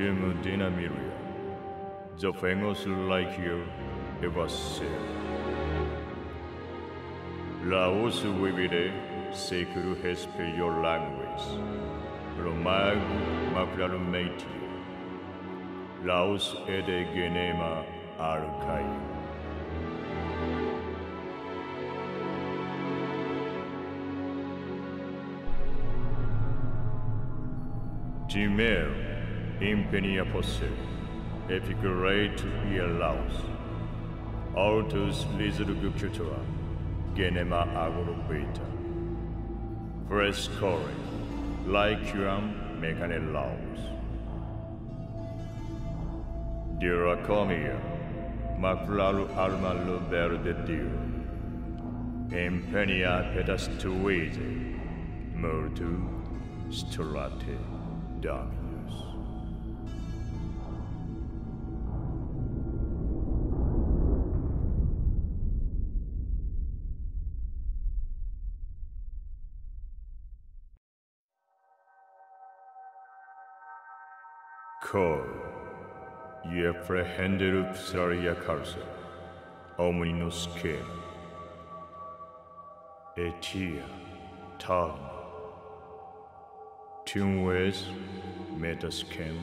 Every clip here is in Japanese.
Team Dynamiria, the famous Lycia ever said. Laos vivere seculu hespe your language, Romago maclarum meitio, Laos ede genema arcai. Timeo, Impinia posseu, epicurate ielaus, altus lizarducutura, genema agro agorobeta, frescore, lycium mecanilaus, Duracomia, macularu alma luber de Dio, impenia petastuize, mortu strate dami. Call. You apprehended Upsaria Carson, Ominous scheme. Etia, Tarn. Tunwes, Metaskem,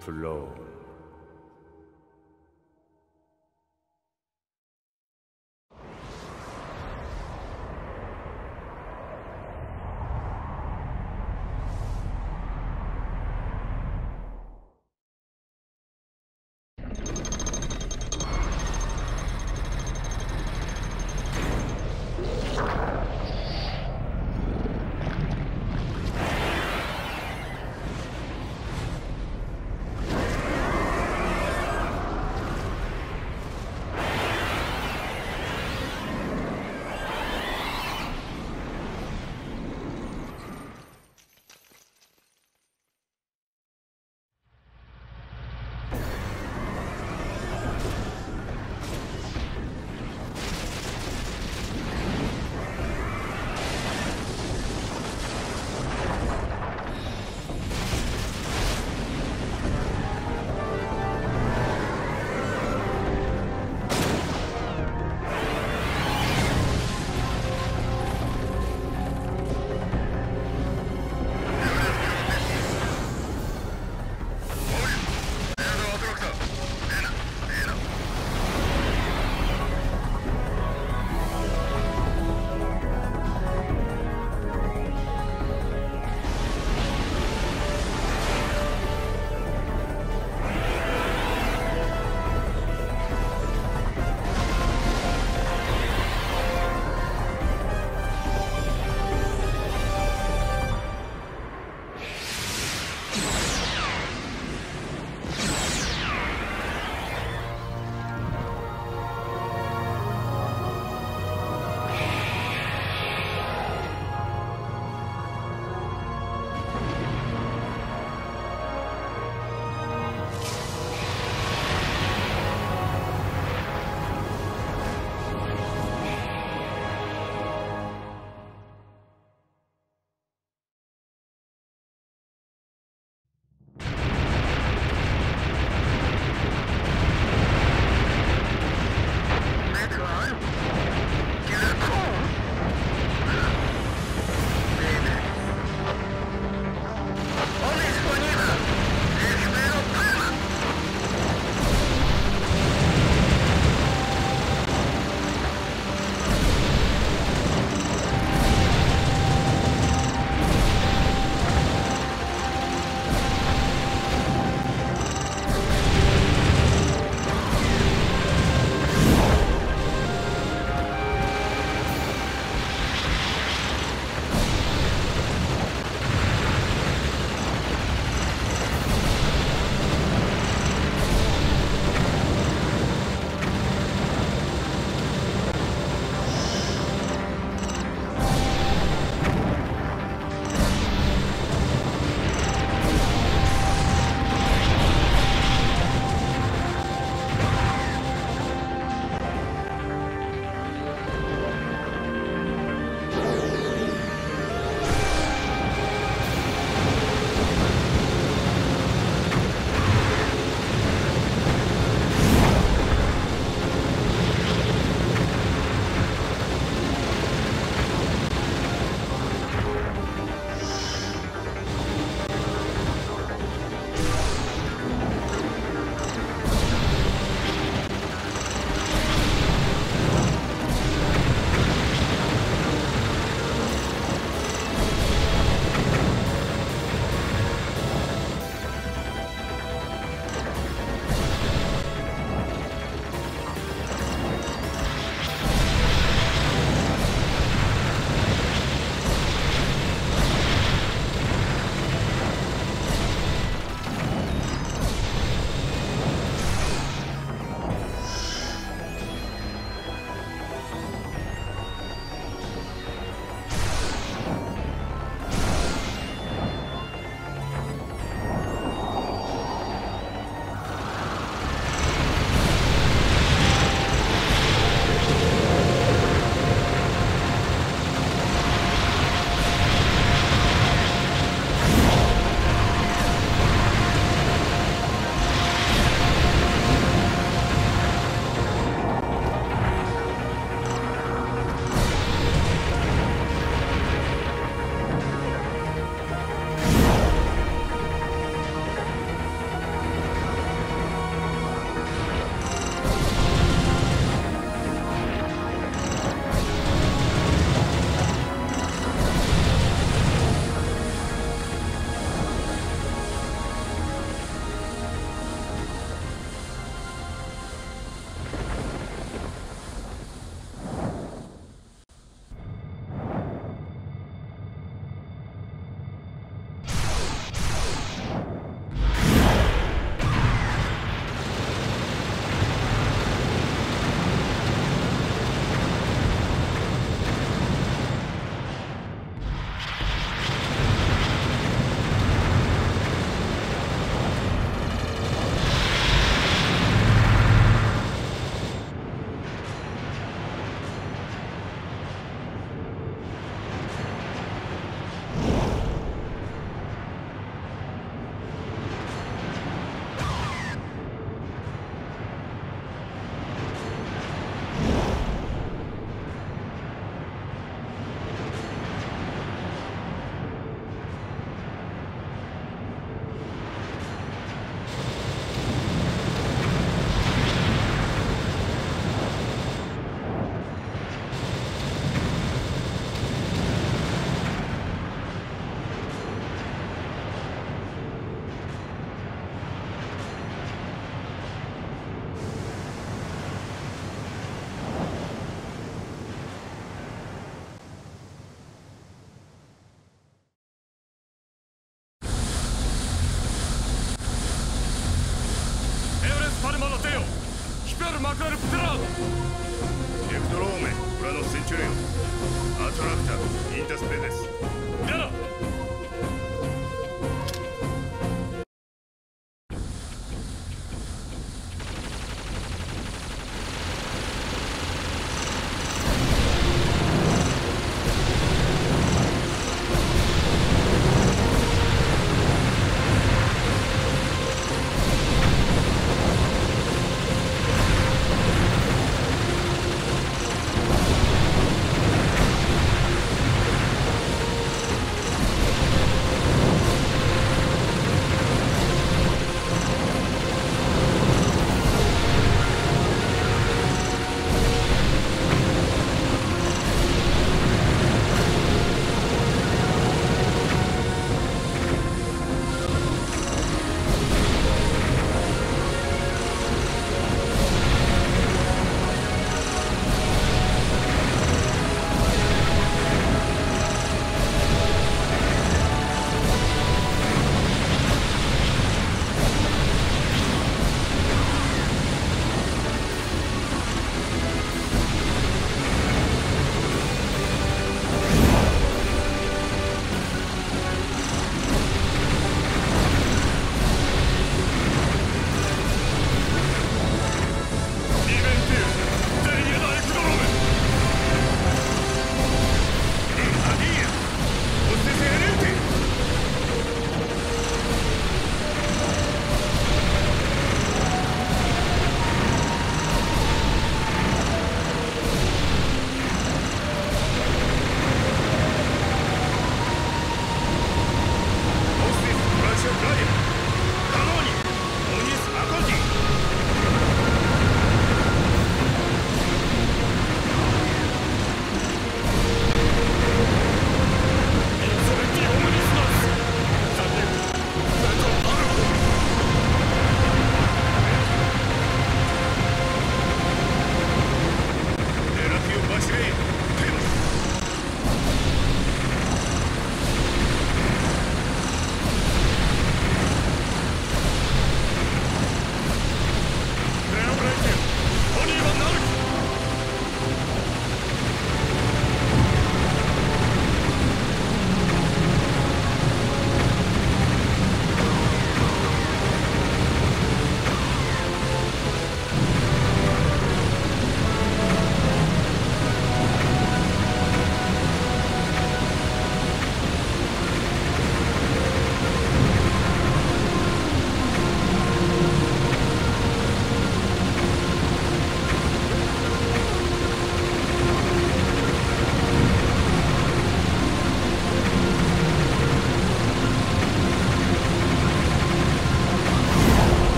flow.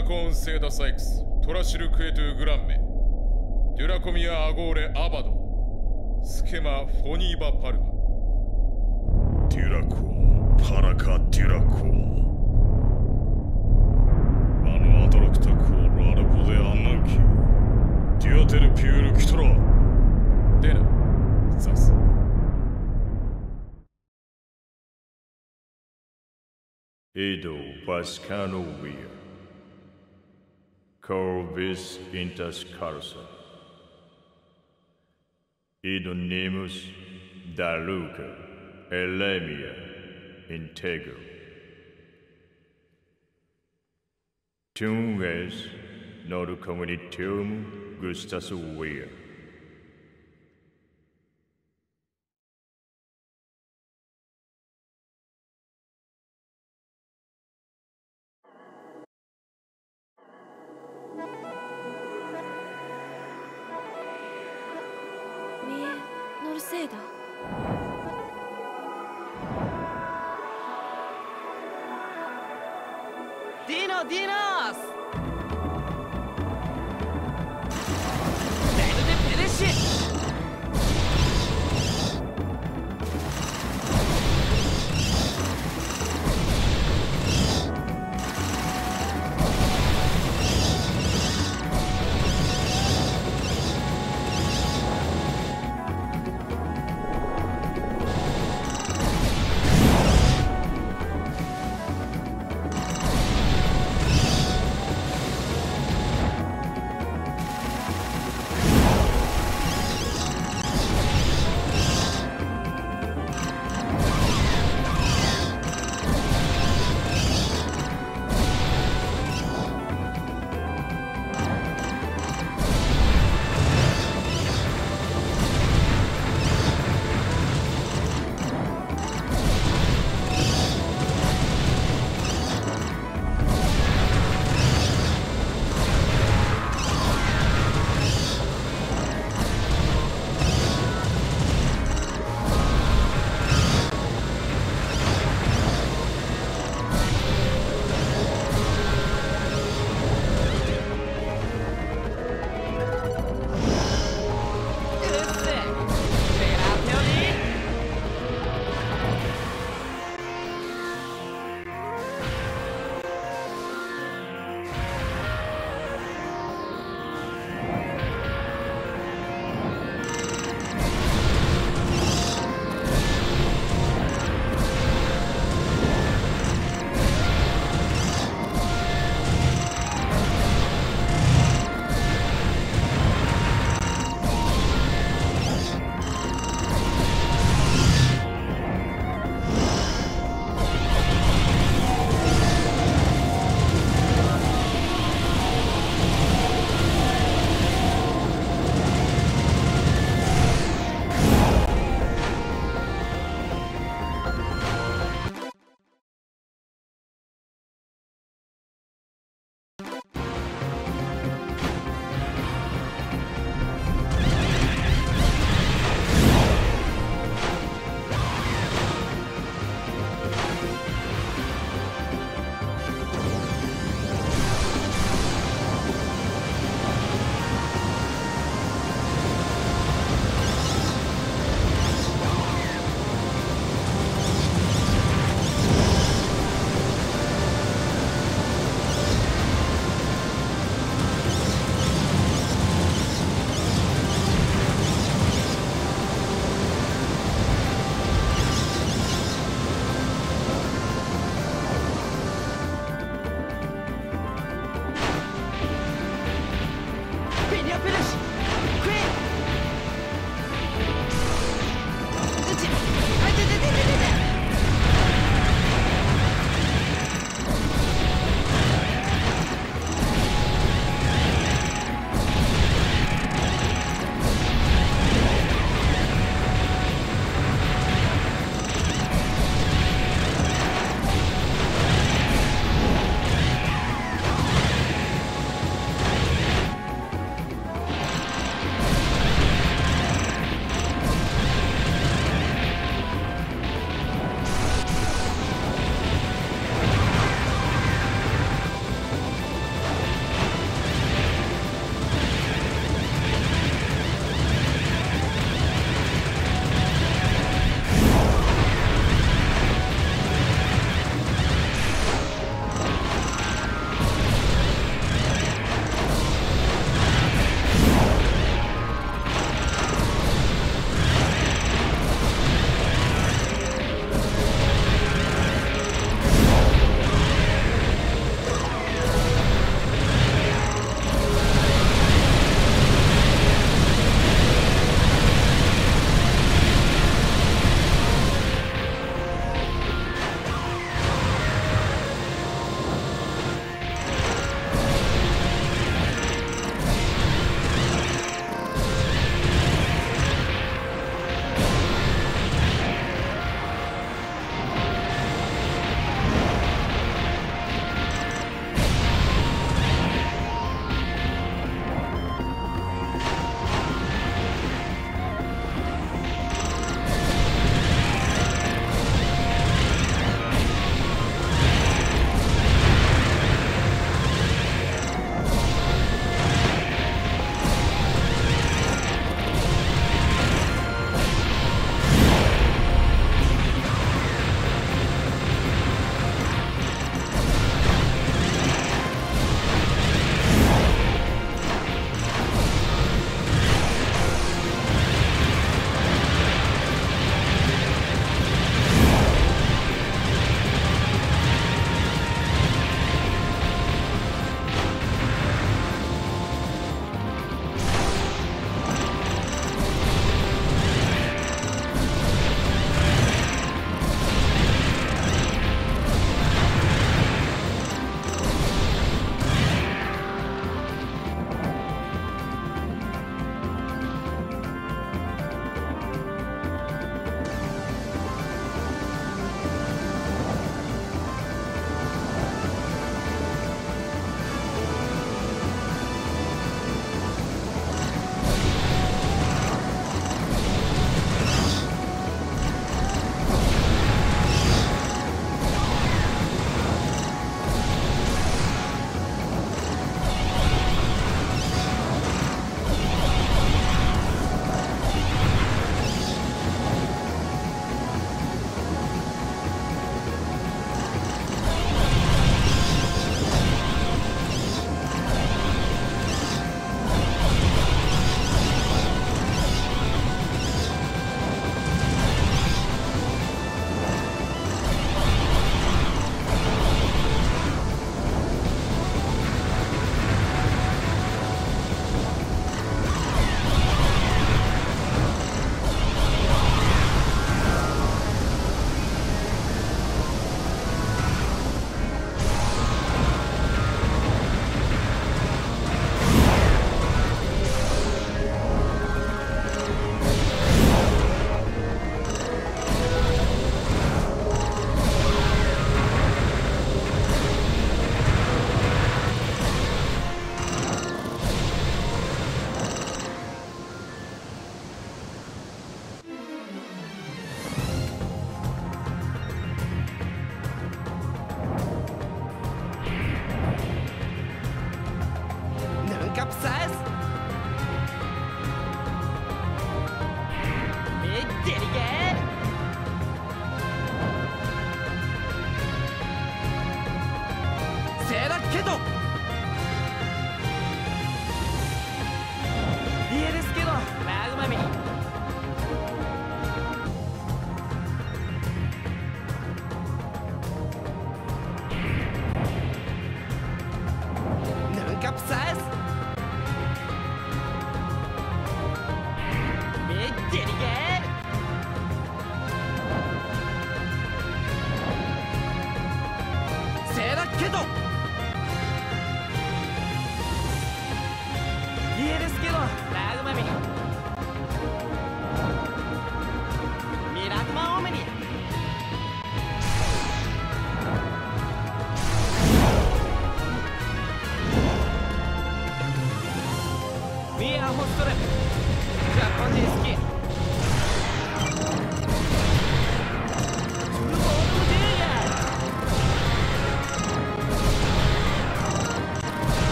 ラコーン・セーダ・サイクストラシル・クエトゥ・グランメデュラコミア・アゴーレ・アバドスケマ・フォニーバ・パルマ。デュラコンパラカ・デュラコンあのアトラクタクオルアルコでアンナンキデュアテル・ピュール・キトラデナザス。エド・バ cor vis intas carsa. Idonemus da Luca, Elemia, integro. Tunges, nodum communitium gustas via.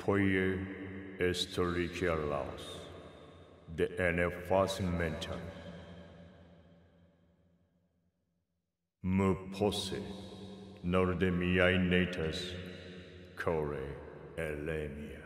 poie estoricia laus, de ene fas mentan. Mu posse, nor de miai natas, core elemia.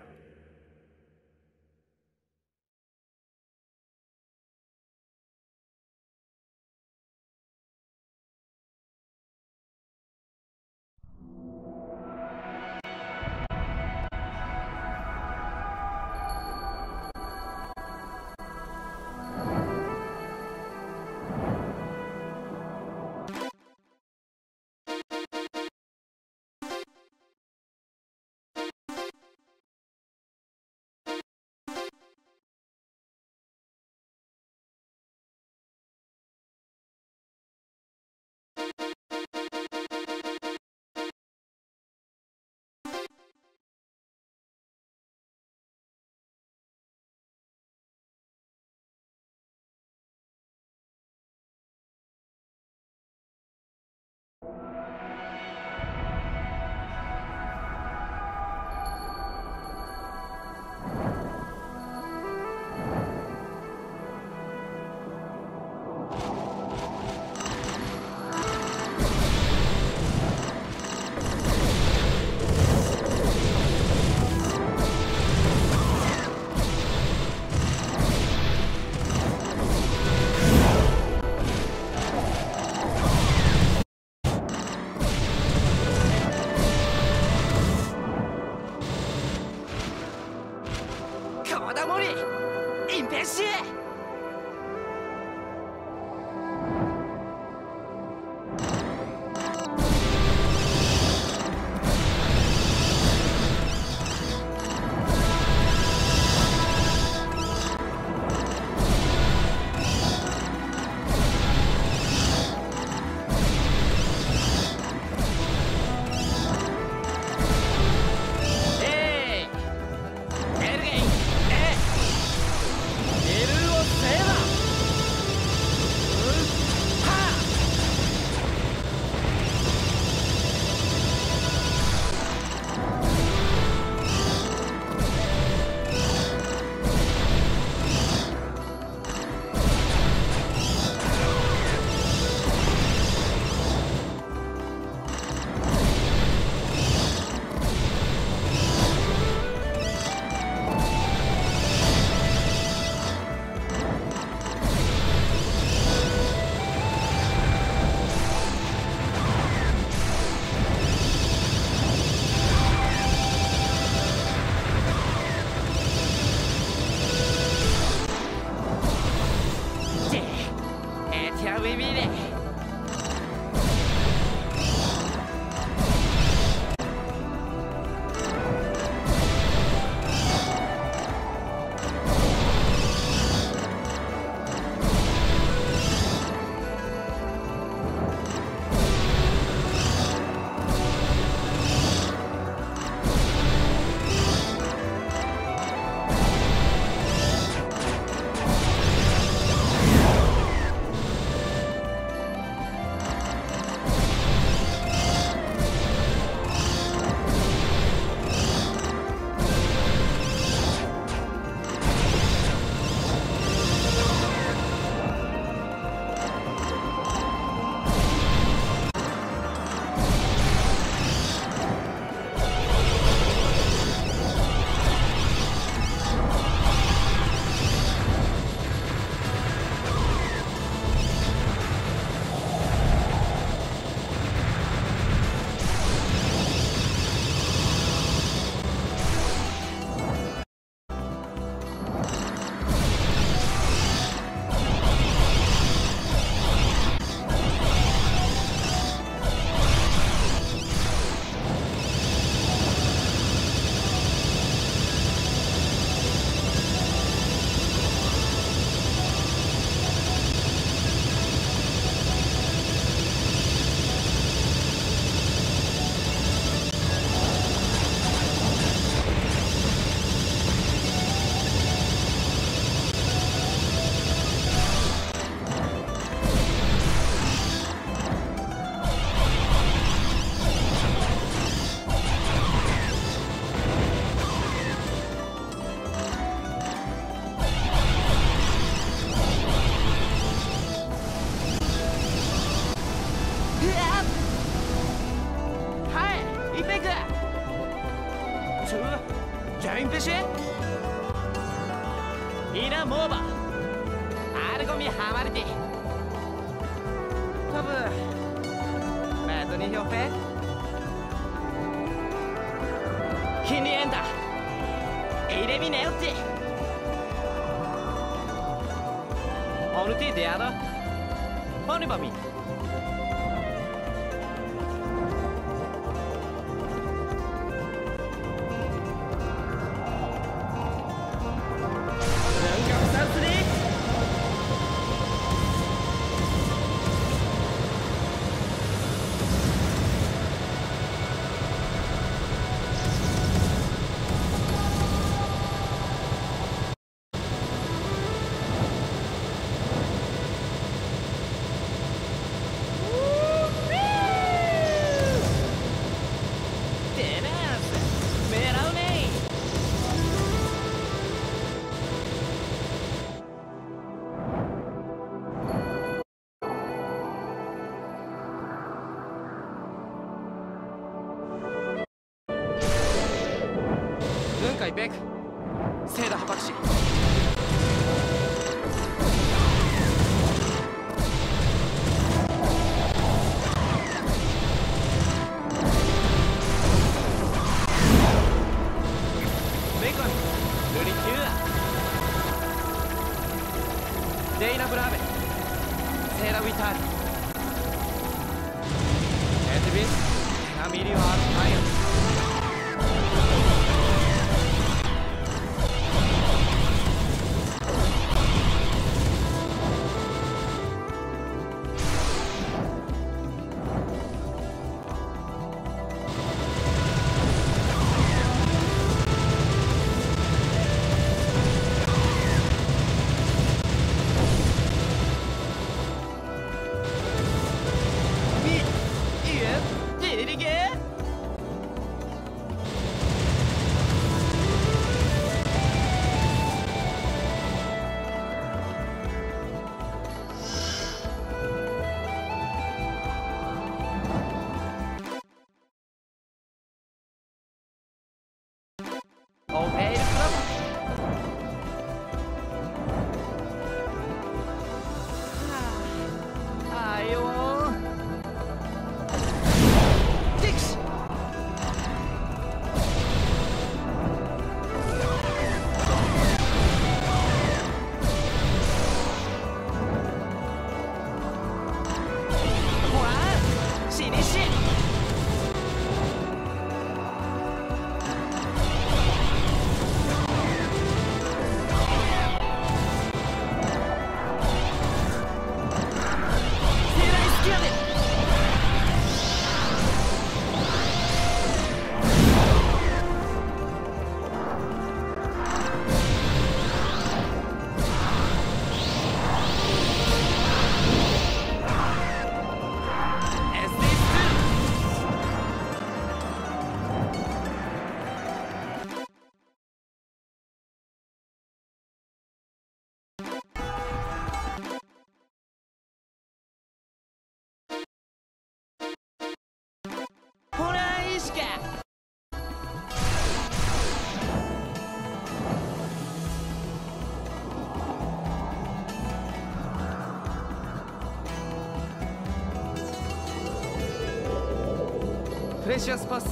プレシスパス。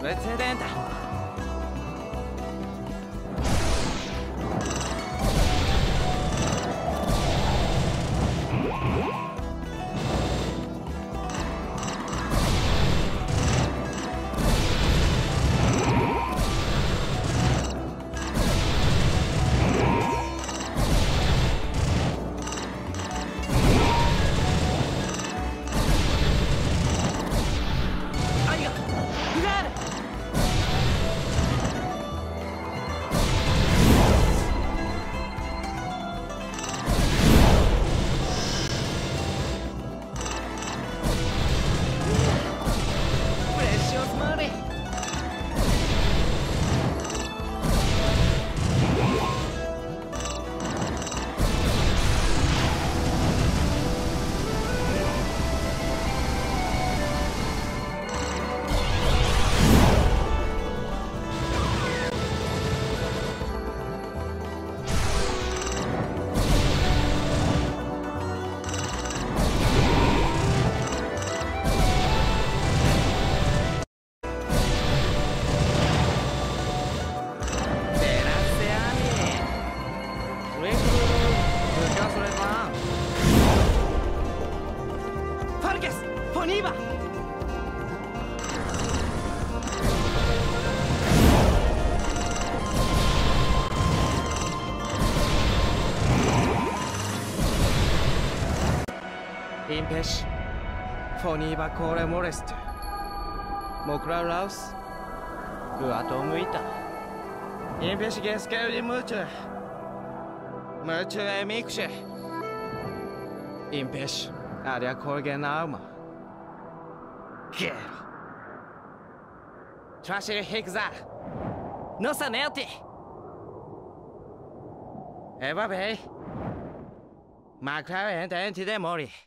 レデン Univa core moleste. Mokra Laos. Guato Muita. Investigues que de mucho. Mucho de mixe. Impesh. Área corgen alma. Quero. Trasher Higza. Nossa Nelty. Eva Bay. McLaren でモリー。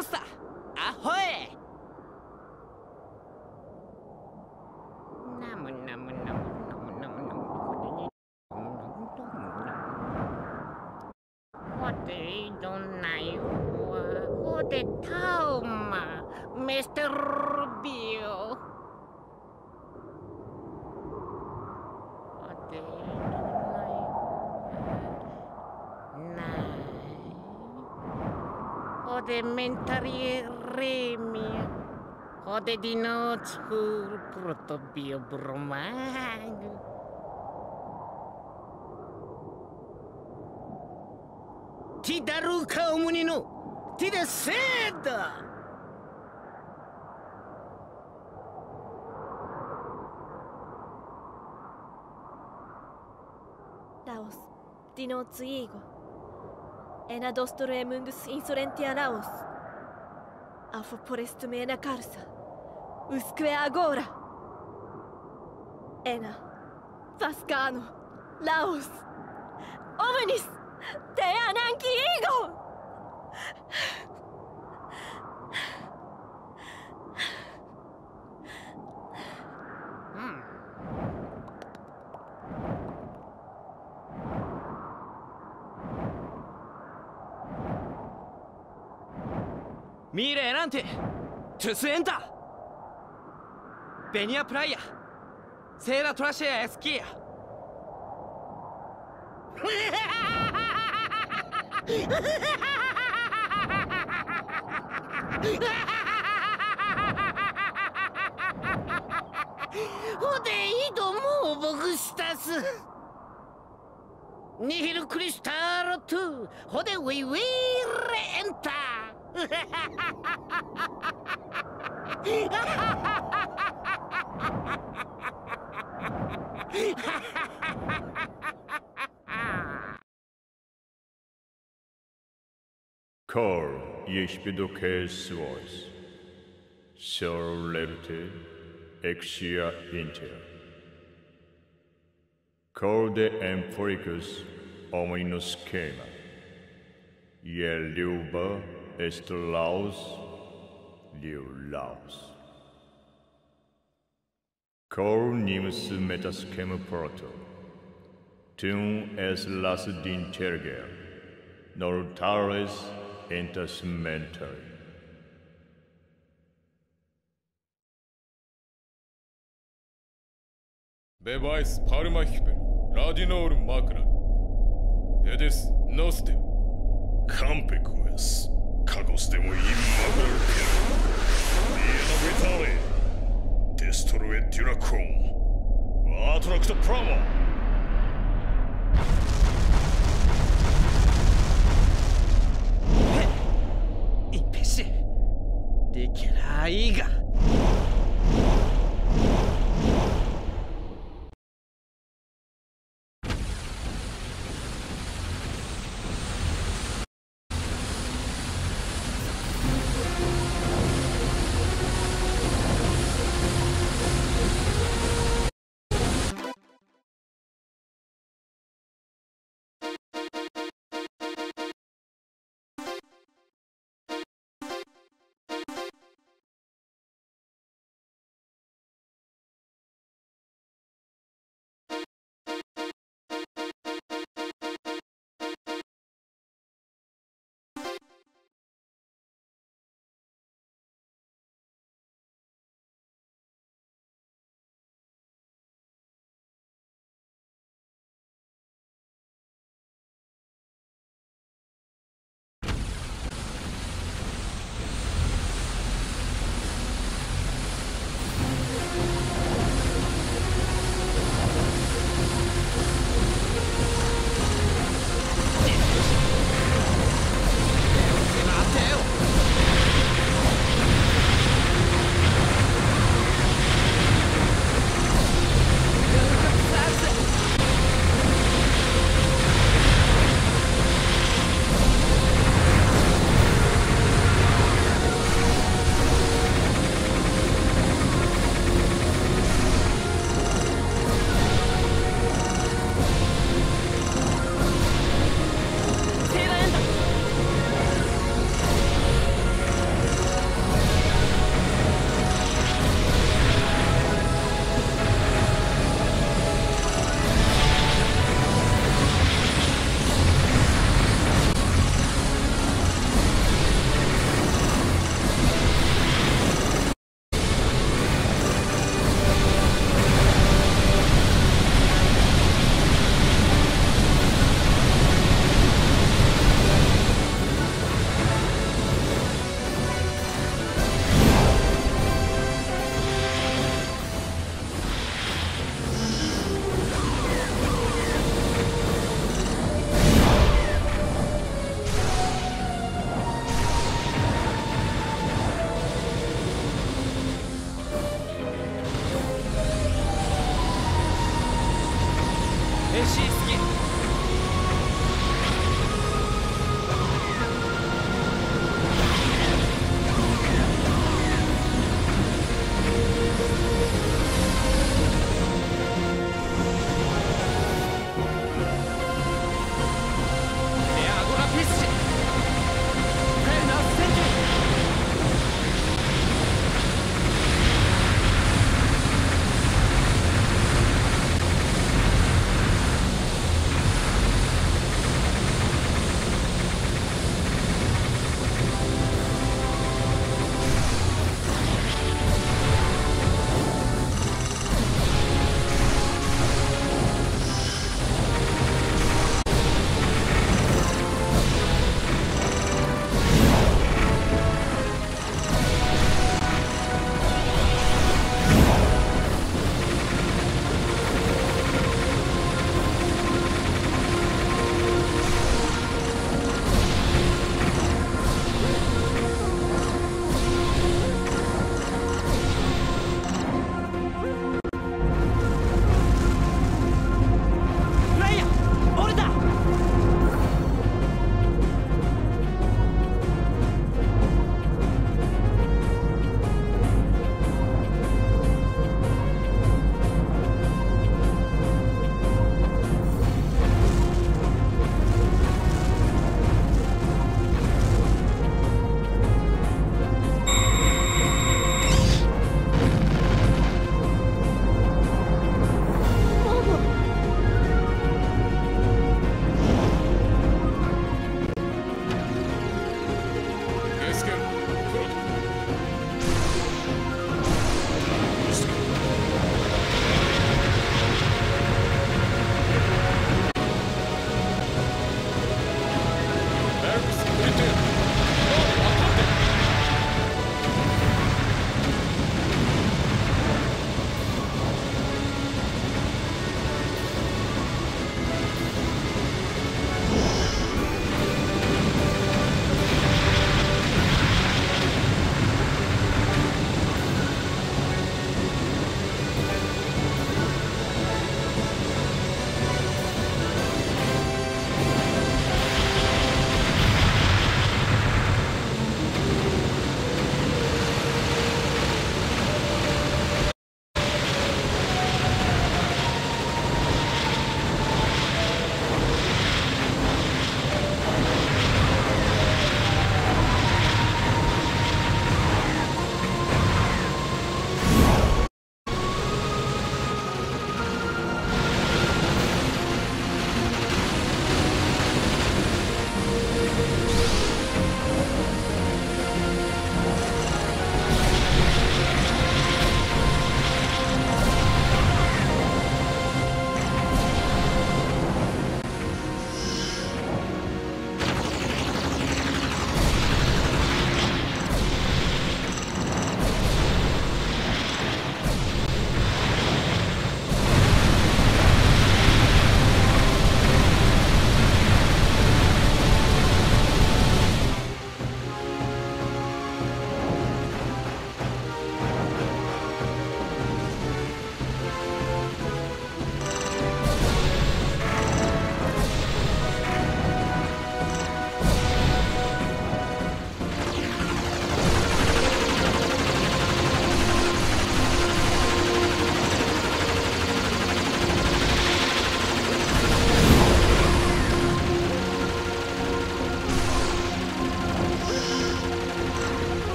ポスタ de mentarieremi. Hode din oțcur protobio brumag. Ti daru ca omuninu, ti de seda! Taos, tino tsuigo. ディノツイーナ・カルサ。ウスクエ・アゴーラエナドストルエムングスインソレンティアラオスアフォポレストメエナカルサウスクエアゴーラエナファスカーノラオスオムニステアナンキイーゴミーレエランテトゥスエンタ。ベニアプライヤセーラトラシエエスキーヤほでいどもうボグスタスニヒルクリスターロト。ゥほでウィウィーレエンタ Cor Kor yeşbidokesvos. Sor levte exia inter. Kor de cama. E schema. Yeluba ist laus liu laus. Cor nimus metaschema proto. Tum es las dinterger. Nortaris intercementary. Bevice Parma Hyper, Radinor Magna, Pedis Noste, カンペクエスカゴスでもイマグルピルミエノベタレデストロエデュラコンアトラクトプラマイッペシリ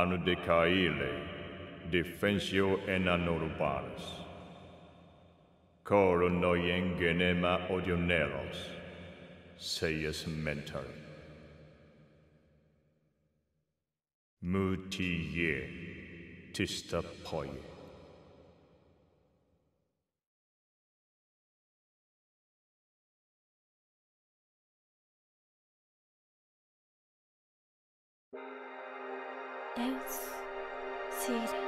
anu de Caile, defensio en anorbares. Coro noien genema odioneros, seies mentor. Mutie, tista poie. Deus, Sira.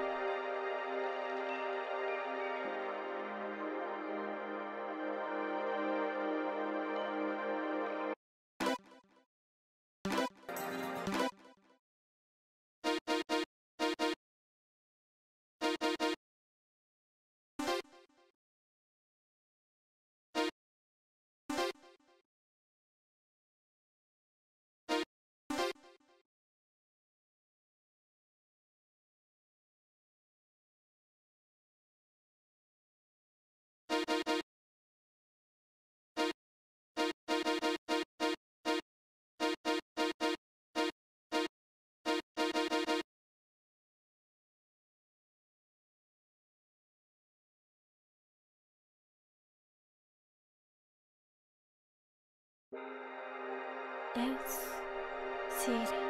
Deus seja.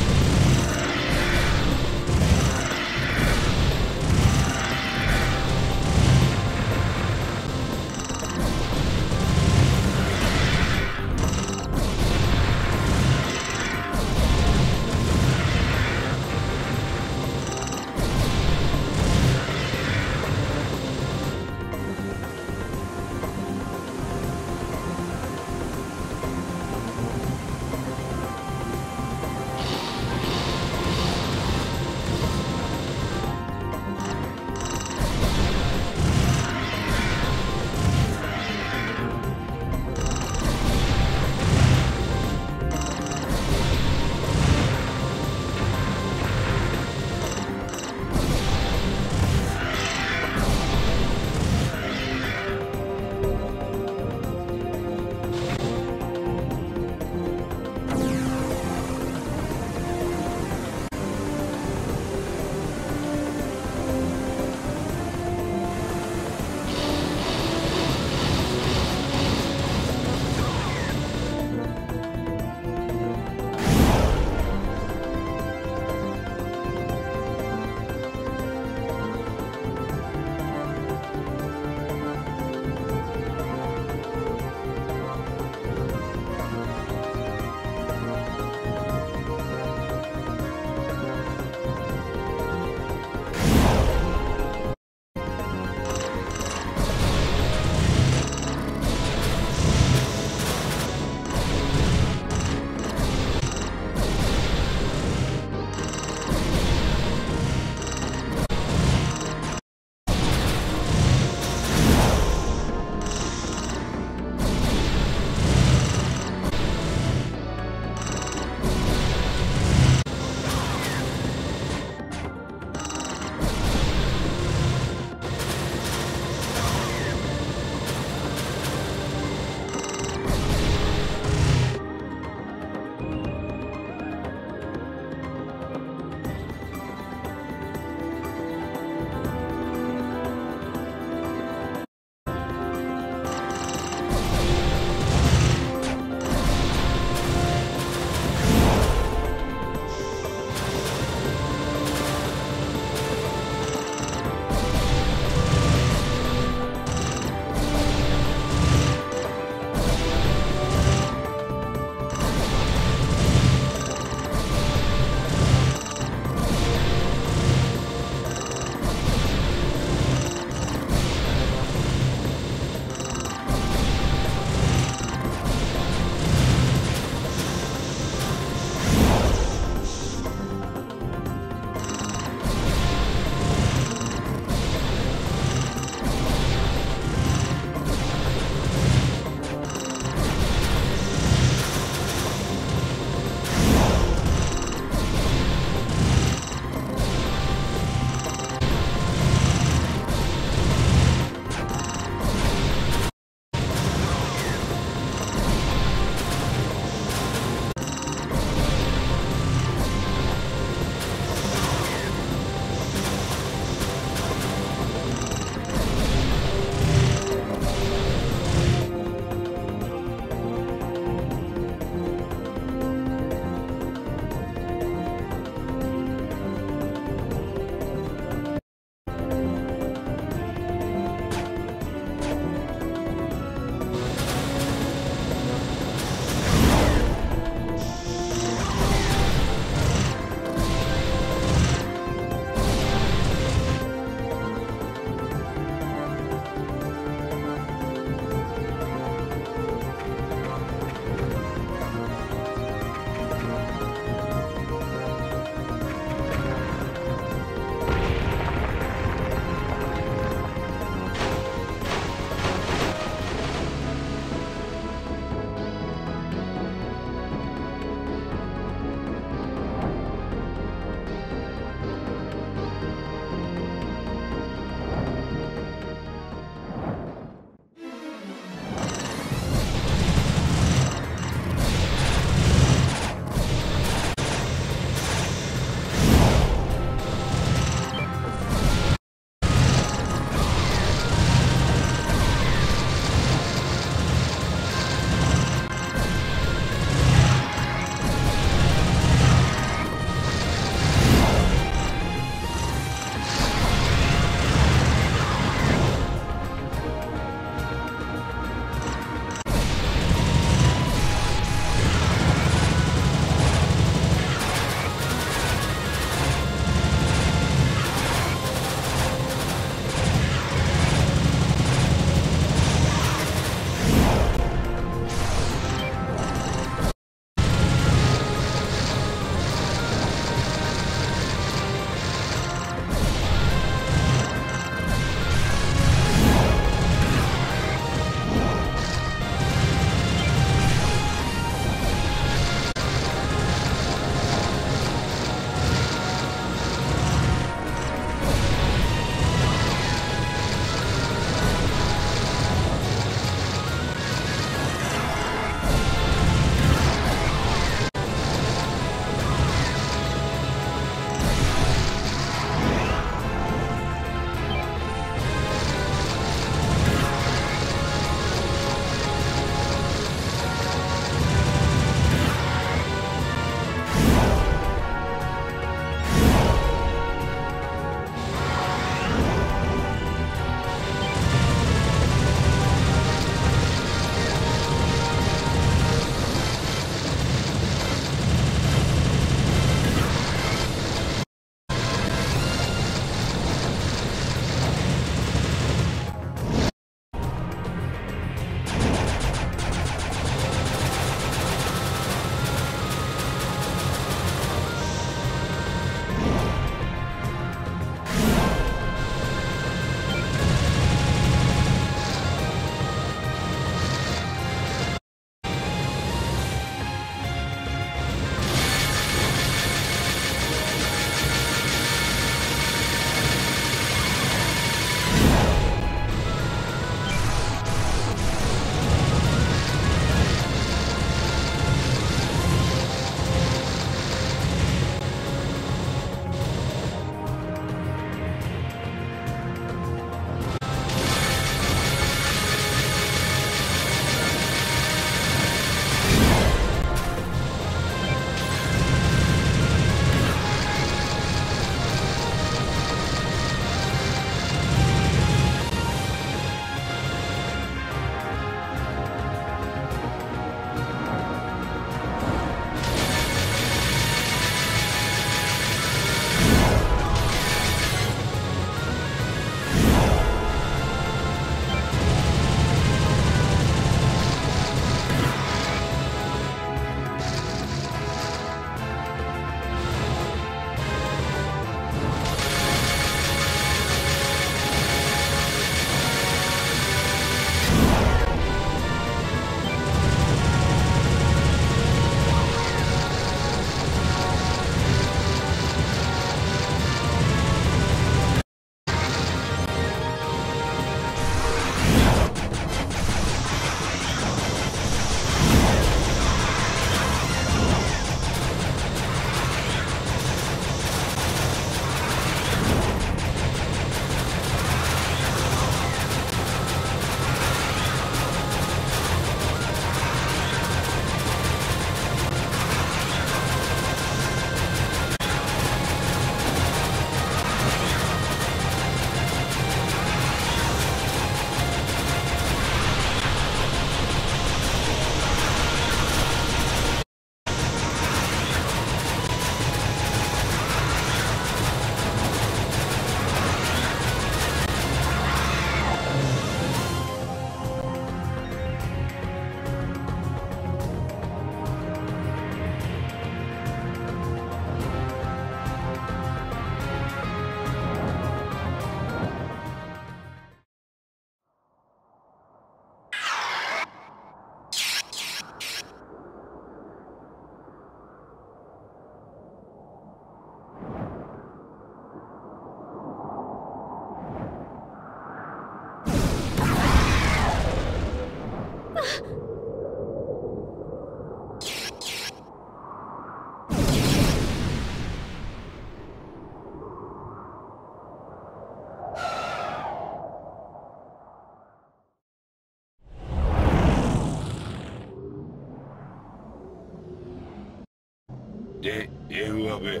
Nuove,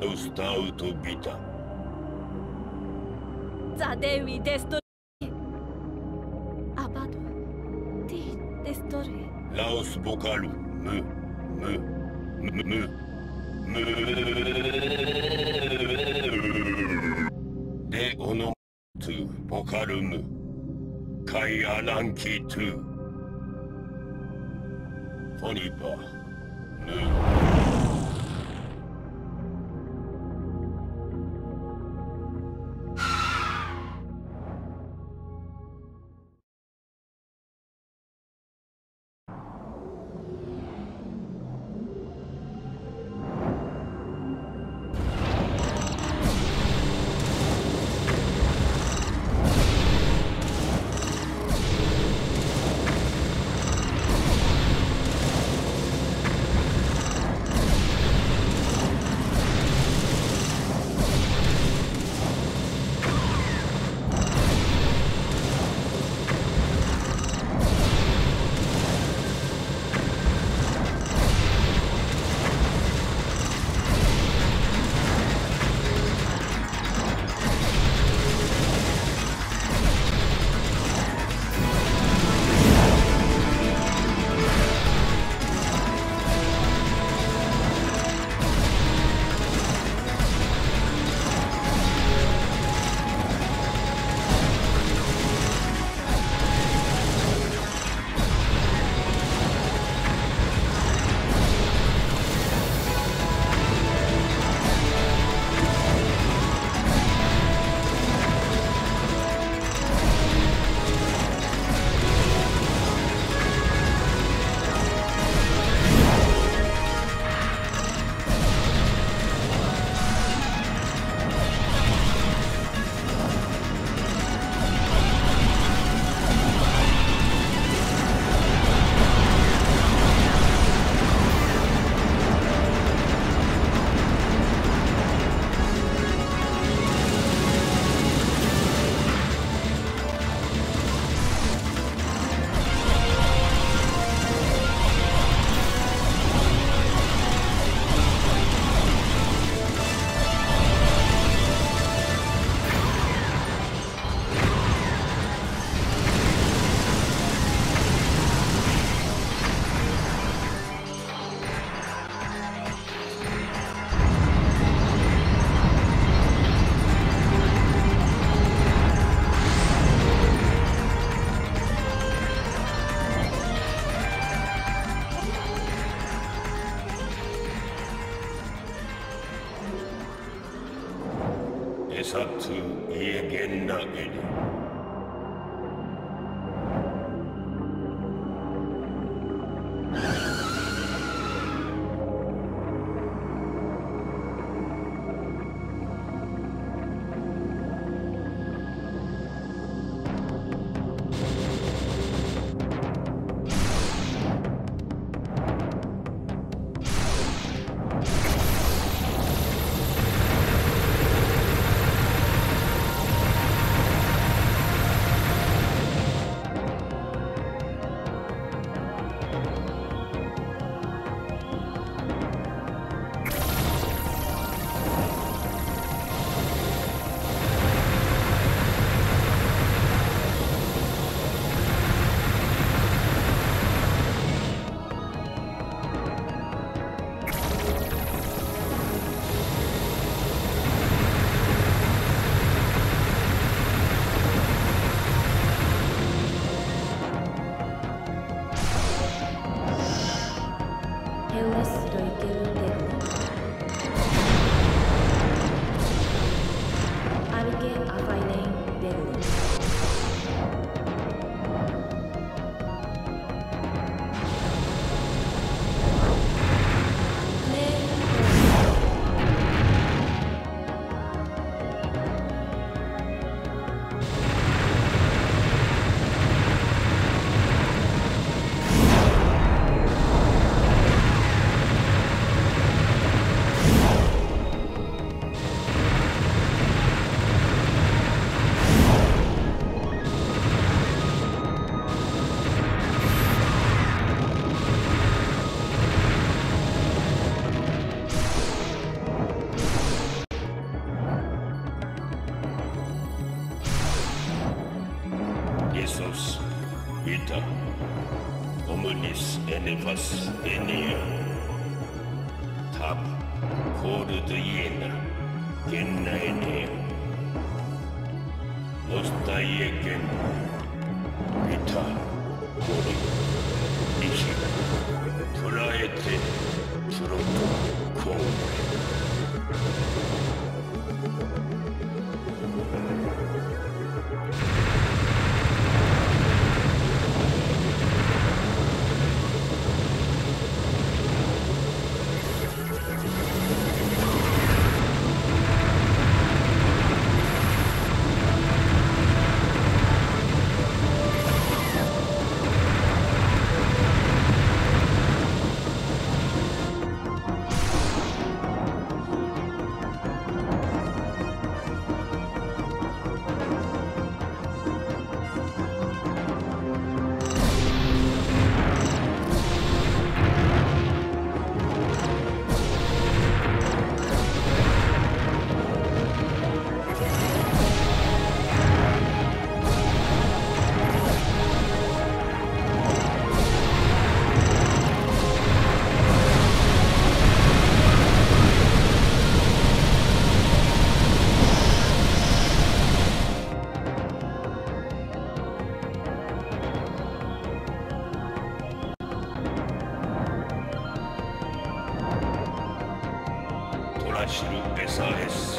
nu stau tu vita. Zadevi destruire. Abadu, ti destruire. Laos vocalu, mu, mu, mu, mu. De onomatsu vocalumu. Kai alanki tu. 走る・エサエッセ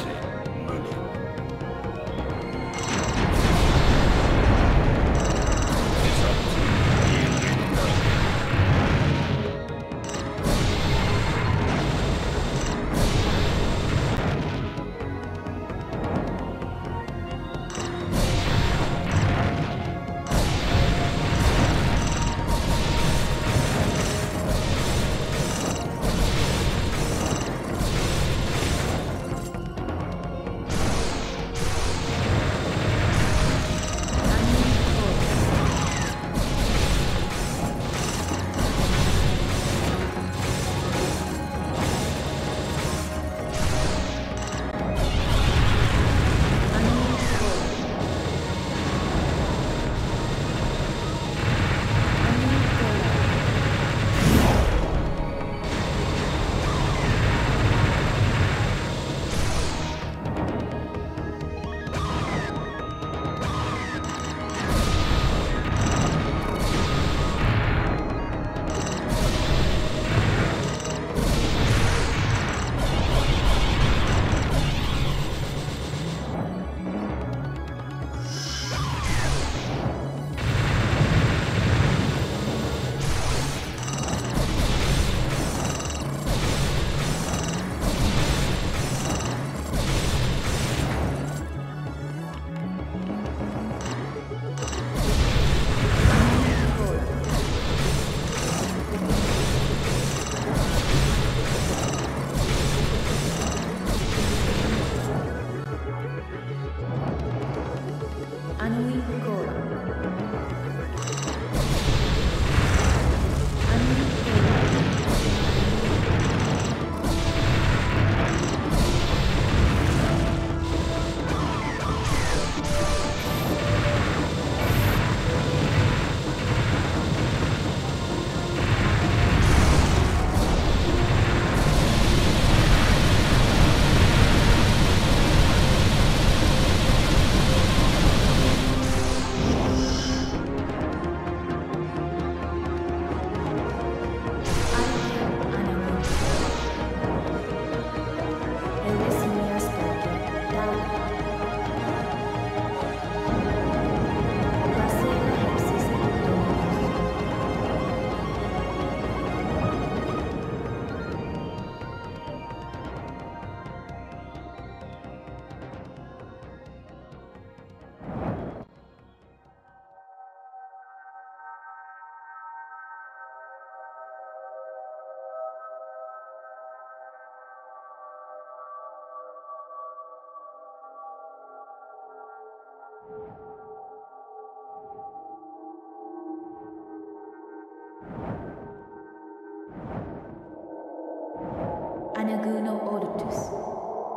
Naguno Ortus,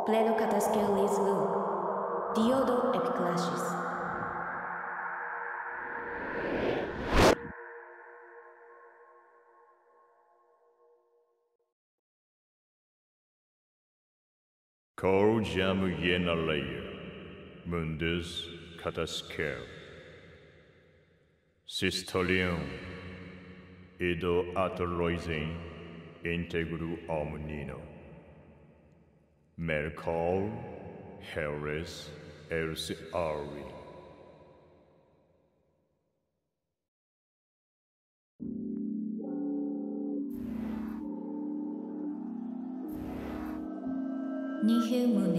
Pledo Catascelis Lu, Diodo Epiclashes. コジャム・イェナ・レイヤムンデス・カタスケルシストリオンイド・アトロイゼンインテグル・オムニノ Melkor, Harris, Elsiari. Nihumune.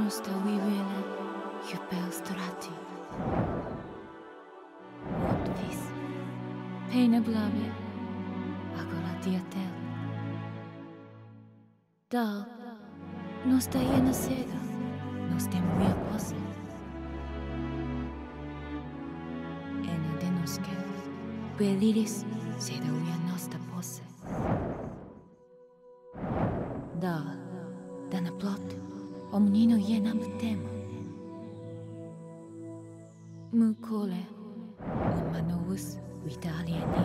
sono sta vivendo più bel strati. Pain pene blame, eh? Agora diatel. Dal, non sta iena sega, non stem via posse. Ena de nos che, beliris, seda uia nostra posse. Da. Enamtem. Mukole. Manous vitalieni.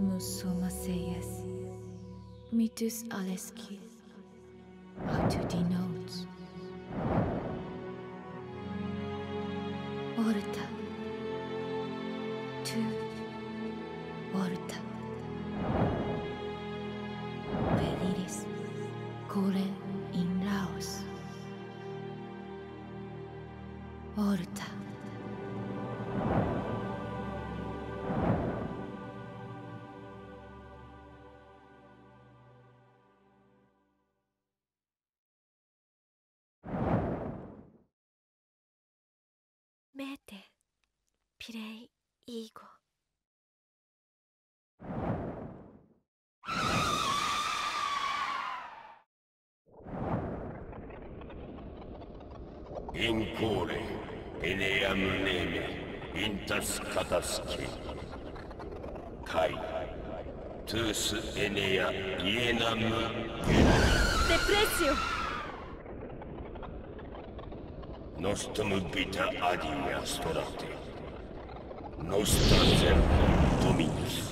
Musomaseias. Mitus aleski. Autudinotes. Orta. Pirei. Igo. インコーレエネアムネーメインタスカタスキカイトゥースエネアイエナム De precio. ノストムビタアディアストラテ nos trazer domínios.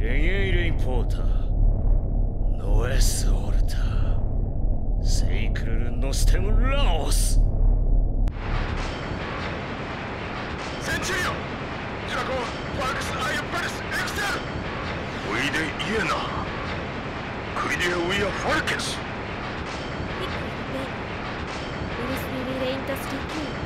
エゲイレイン・ポーター。ノエス・オルタセイクルル・ノステム・ラオス。センチュリオン。ジュラコンファルクス・アイア・パレス・エクセル。ウィデ・イエナ。クイディア・ウィア・ファルケス。ヒックベイウリス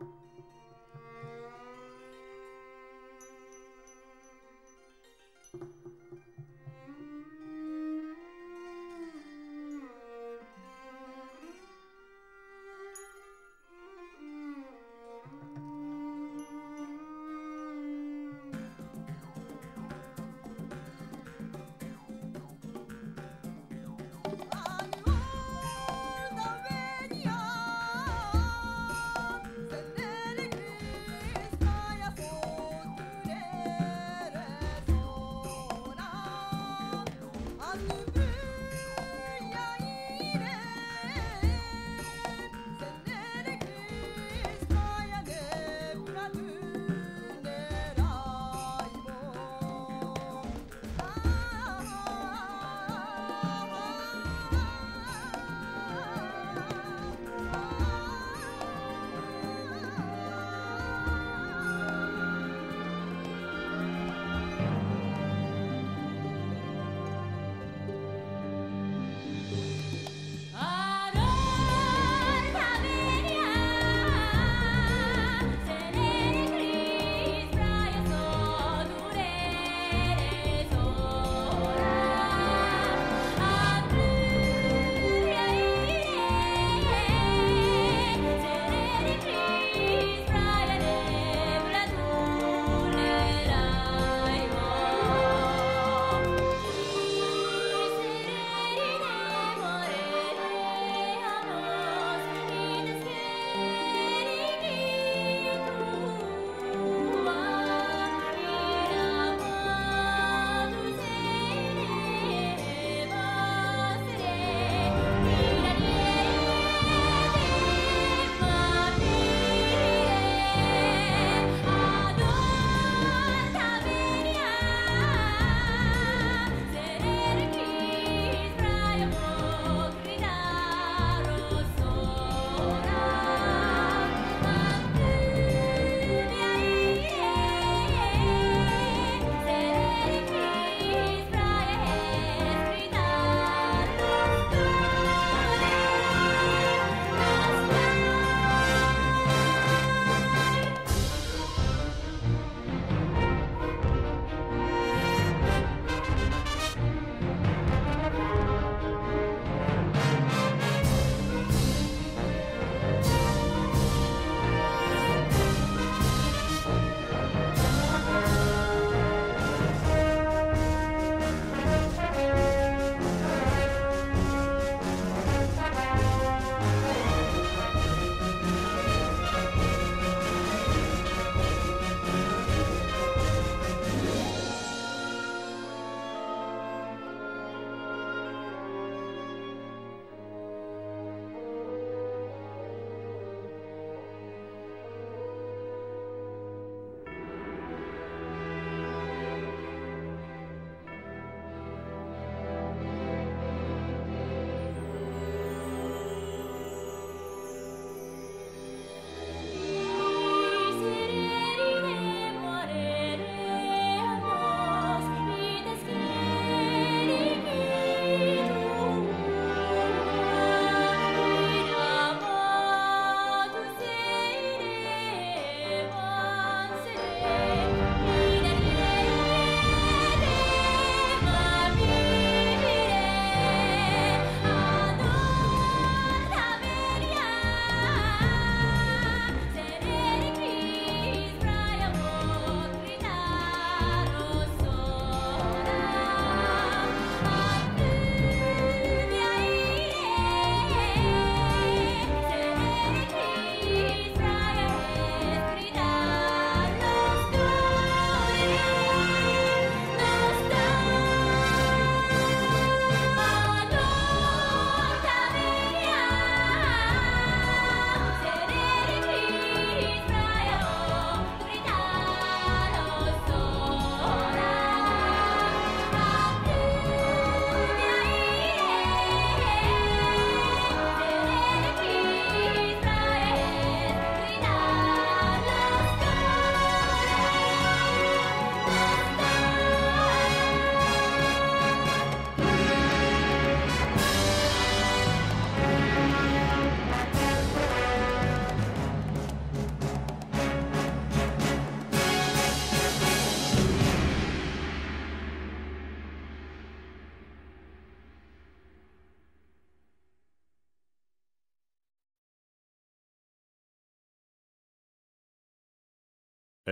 Thank you.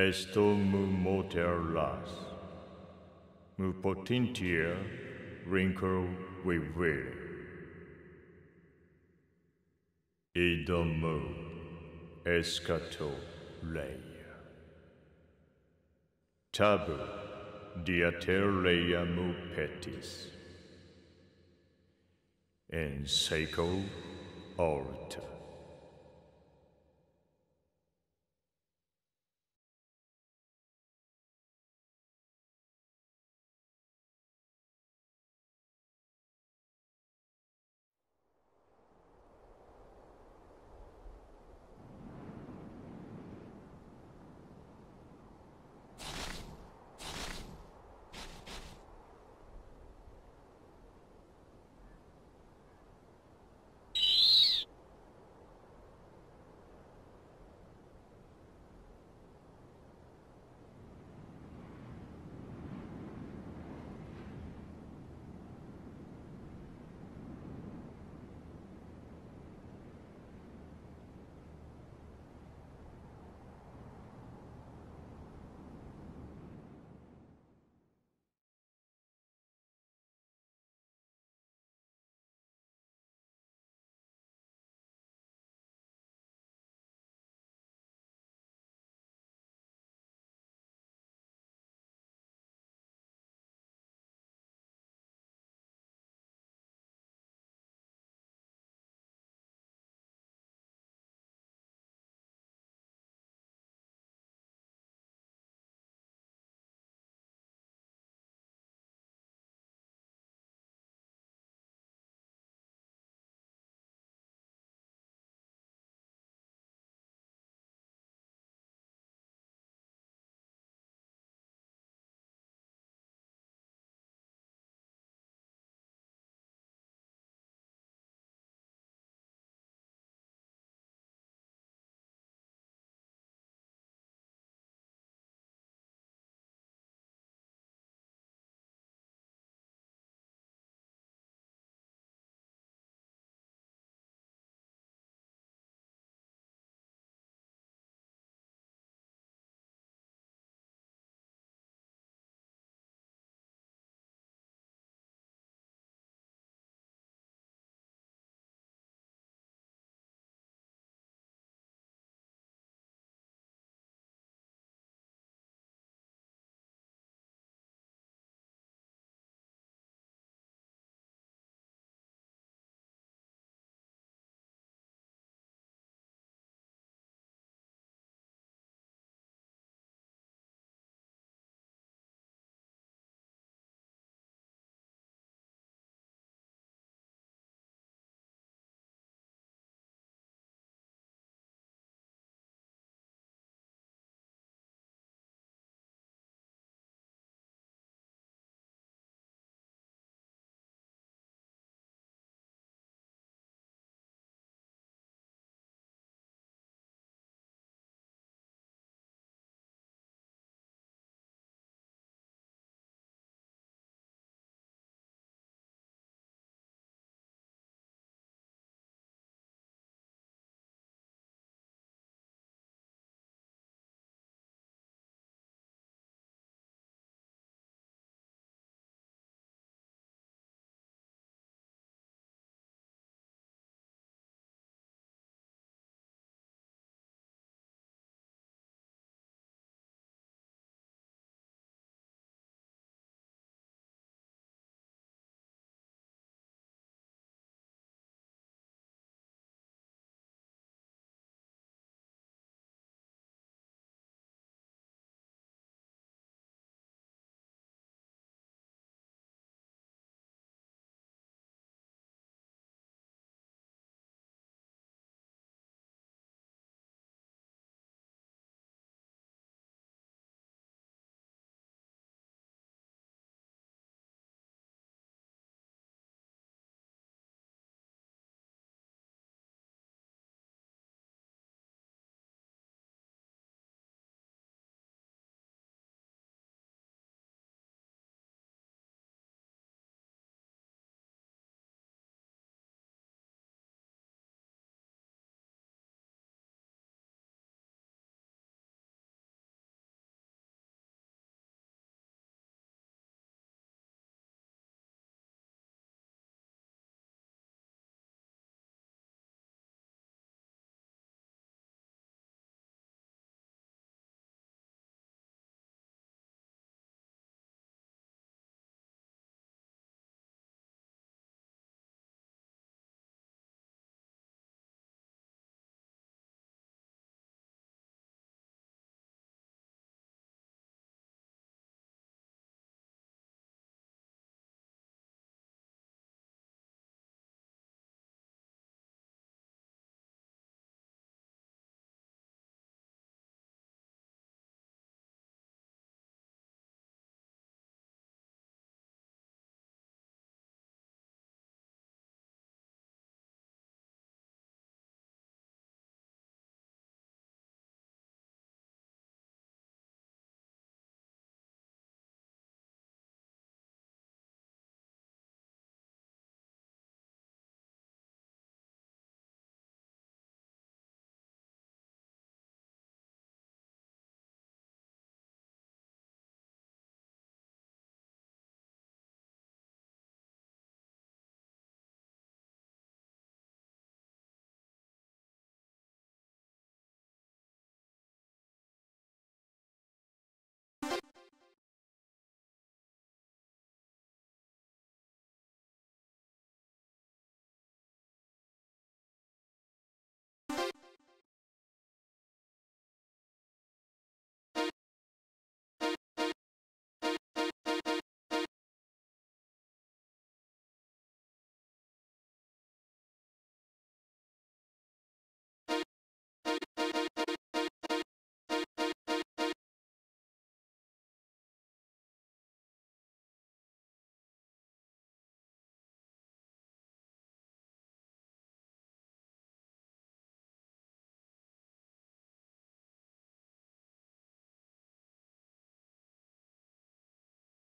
Esto mu moter las, mu potentia rincor vivere. Idomu escato leia. Tabu diater mu petis. En seco orta.